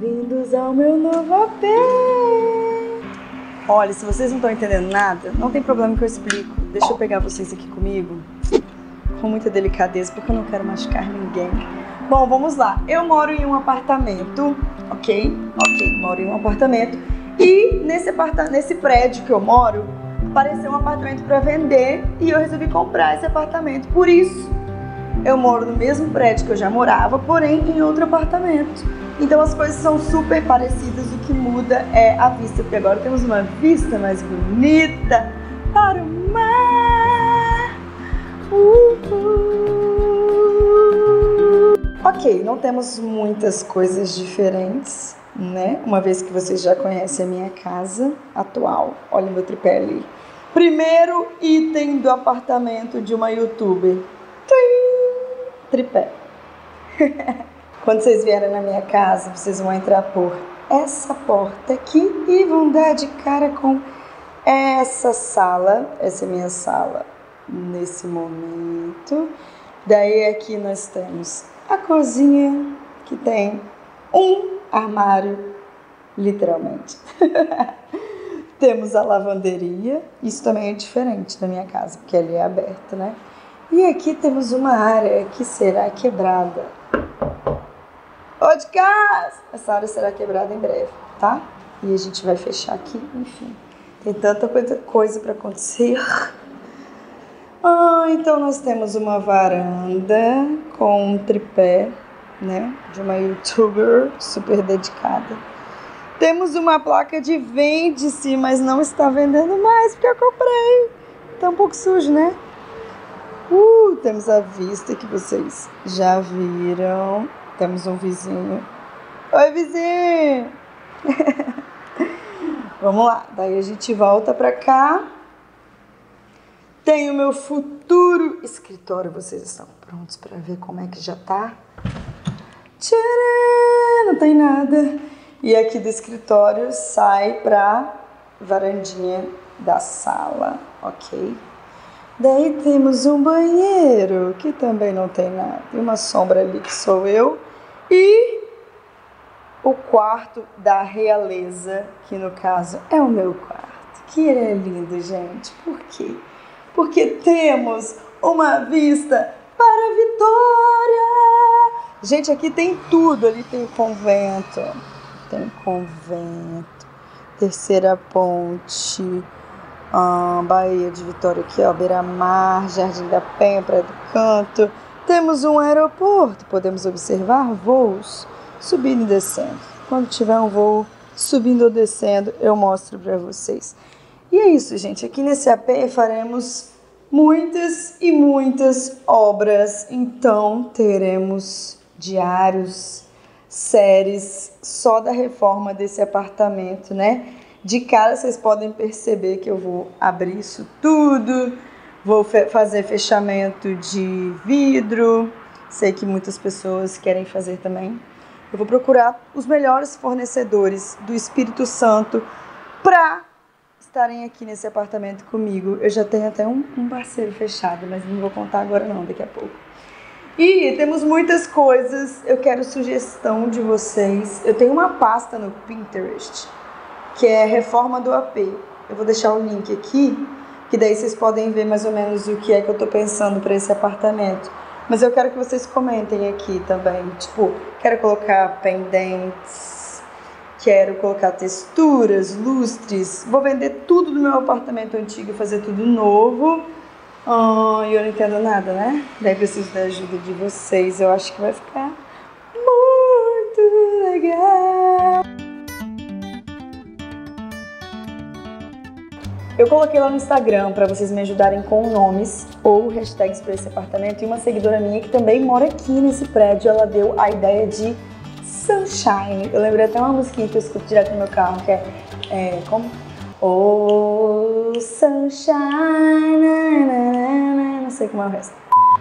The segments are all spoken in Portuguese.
Bem-vindos ao meu novo AP! Olha, se vocês não estão entendendo nada, não tem problema que eu explico. Deixa eu pegar vocês aqui comigo. Com muita delicadeza, porque eu não quero machucar ninguém. Bom, vamos lá. Eu moro em um apartamento, ok? Ok, moro em um apartamento. E nesse, aparta nesse prédio que eu moro, apareceu um apartamento para vender e eu resolvi comprar esse apartamento. Por isso, eu moro no mesmo prédio que eu já morava, porém em outro apartamento. Então as coisas são super parecidas, o que muda é a vista, porque agora temos uma vista mais bonita para o mar. Ok, não temos muitas coisas diferentes, né? Uma vez que vocês já conhecem a minha casa atual. Olha meu tripé ali. Primeiro item do apartamento de uma youtuber. Tripé. Quando vocês vierem na minha casa, vocês vão entrar por essa porta aqui e vão dar de cara com essa sala. Essa é minha sala nesse momento. Daí aqui nós temos a cozinha, que tem um armário, literalmente. temos a lavanderia, isso também é diferente da minha casa, porque ali é aberto, né? E aqui temos uma área que será quebrada Essa área será quebrada em breve, tá? E a gente vai fechar aqui, enfim. Tem tanta coisa para acontecer. Ah, então nós temos uma varanda com um tripé, né? De uma youtuber super dedicada. Temos uma placa de vende-se, mas não está vendendo mais porque eu comprei. Tá um pouco sujo, né? Uh, temos a vista que vocês já viram. Temos um vizinho. Oi, vizinho! Vamos lá, daí a gente volta pra cá. Tenho meu futuro escritório. Vocês estão prontos para ver como é que já tá? Tcharam! Não tem nada. E aqui do escritório sai pra varandinha da sala, ok? Daí temos um banheiro que também não tem nada. E uma sombra ali que sou eu. E o quarto da realeza, que no caso é o meu quarto. Que ele é lindo, gente. Por quê? Porque temos uma vista para a Vitória. Gente, aqui tem tudo. Ali tem convento, tem convento, terceira ponte, ah, Bahia de Vitória aqui, ó, Beira-Mar, Jardim da Penha, Praia do Canto. Temos um aeroporto, podemos observar voos subindo e descendo. Quando tiver um voo subindo ou descendo, eu mostro para vocês. E é isso, gente. Aqui nesse AP faremos muitas e muitas obras. Então, teremos diários, séries só da reforma desse apartamento, né? De cara vocês podem perceber que eu vou abrir isso tudo Vou fe fazer fechamento de vidro. Sei que muitas pessoas querem fazer também. Eu vou procurar os melhores fornecedores do Espírito Santo para estarem aqui nesse apartamento comigo. Eu já tenho até um, um parceiro fechado, mas não vou contar agora não, daqui a pouco. E temos muitas coisas. Eu quero sugestão de vocês. Eu tenho uma pasta no Pinterest que é reforma do AP. Eu vou deixar o link aqui que daí vocês podem ver mais ou menos o que é que eu estou pensando para esse apartamento. Mas eu quero que vocês comentem aqui também. Tipo, quero colocar pendentes, quero colocar texturas, lustres. Vou vender tudo do meu apartamento antigo e fazer tudo novo. Oh, e eu não entendo nada, né? Daí preciso da ajuda de vocês. Eu acho que vai ficar Eu coloquei lá no Instagram para vocês me ajudarem com nomes ou hashtags para esse apartamento e uma seguidora minha que também mora aqui nesse prédio, ela deu a ideia de Sunshine. Eu lembrei até uma musiquinha que eu escuto direto no meu carro, que é, é como? Oh, Sunshine, não sei como é o resto.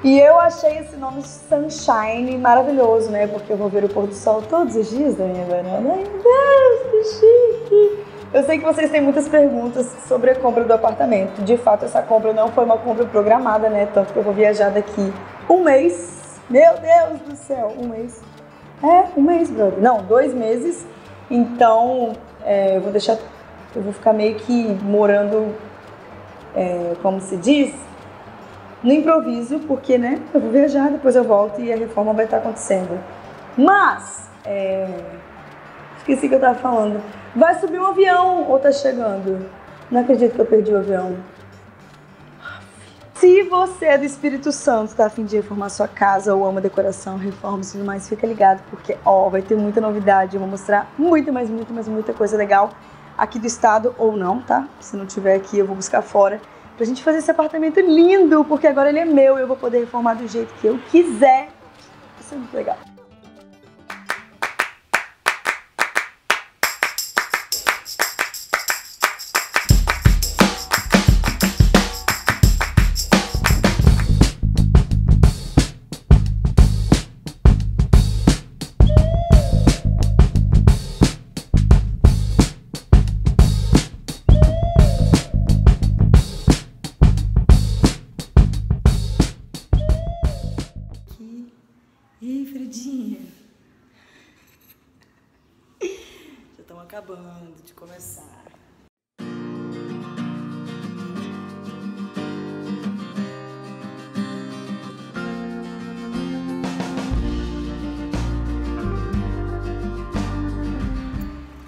E eu achei esse nome Sunshine maravilhoso, né? Porque eu vou ver o pôr do sol todos os dias da minha varanda. Ai, Deus, que chique! Eu sei que vocês têm muitas perguntas sobre a compra do apartamento. De fato, essa compra não foi uma compra programada, né? Tanto que eu vou viajar daqui um mês. Meu Deus do céu, um mês. É, um mês, brother. Não, dois meses. Então, é, eu vou deixar. Eu vou ficar meio que morando, é, como se diz, no improviso, porque, né? Eu vou viajar, depois eu volto e a reforma vai estar acontecendo. Mas, é, esqueci que eu tava falando. Vai subir um avião ou tá chegando? Não acredito que eu perdi o avião. Se você é do Espírito Santo, tá a fim de reformar sua casa ou ama decoração, reformas e tudo mais, fica ligado, porque ó, vai ter muita novidade. Eu vou mostrar muita, mais, muita, mais, muita coisa legal aqui do estado ou não, tá? Se não tiver aqui, eu vou buscar fora pra gente fazer esse apartamento lindo, porque agora ele é meu e eu vou poder reformar do jeito que eu quiser. Isso é muito legal. Acabando de começar.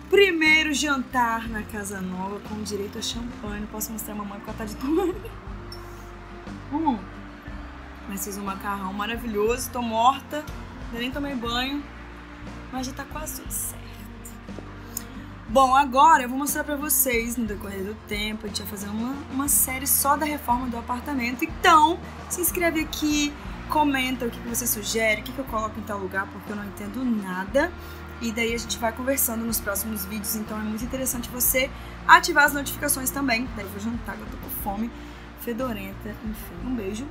Primeiro jantar na casa nova com direito a champanhe. Posso mostrar a mamãe com a tá de tomar. Hum. Mas fiz um macarrão maravilhoso. Tô morta. Nem tomei banho. Mas já tá quase tudo certo. Bom, agora eu vou mostrar para vocês no decorrer do tempo, a gente vai fazer uma, uma série só da reforma do apartamento. Então, se inscreve aqui, comenta o que, que você sugere, o que, que eu coloco em tal lugar, porque eu não entendo nada. E daí a gente vai conversando nos próximos vídeos, então é muito interessante você ativar as notificações também. Daí eu vou jantar, que eu tô com fome, fedorenta, enfim. Um beijo